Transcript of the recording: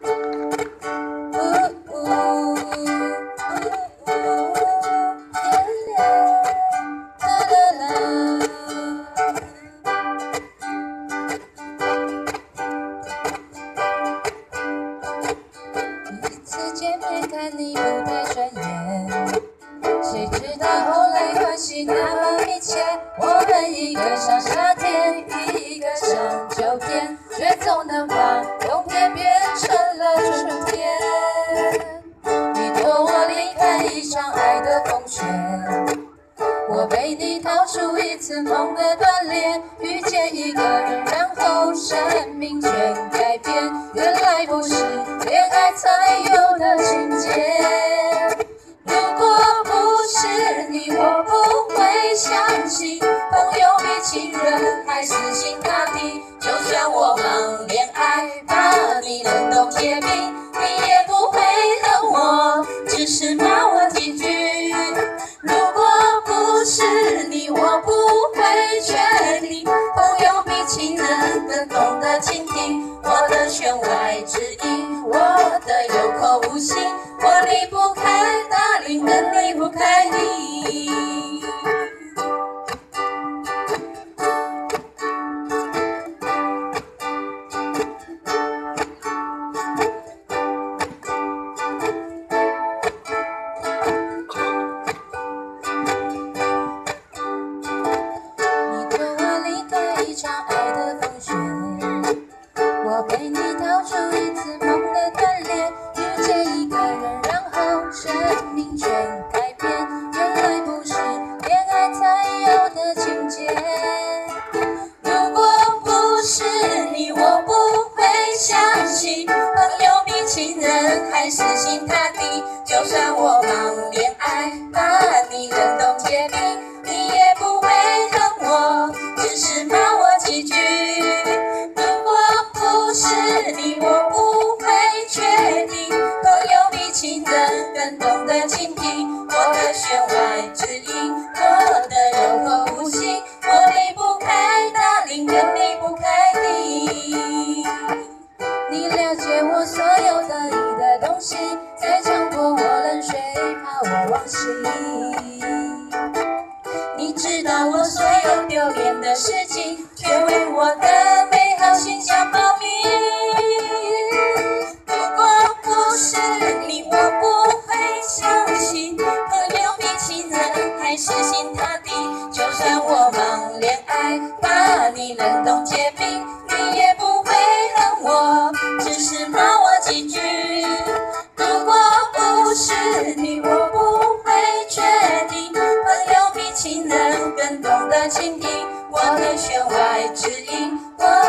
看你不太出一次梦的断裂，遇见一个人，然后生命全改变。原来不是恋爱才有的情节。如果不是你，我不会相信朋友比情人还死心塌你逃出一次梦的断裂，遇见一个人，然后生命全改变。原来不是恋爱才有的情节。如果不是你，我不会相信朋友比情人还死心塌地。就算我了解我所有得意的东西，再尝过我冷水，怕我忘记。你知道我所有丢脸的事情，却为我的倾听我的弦外之音。我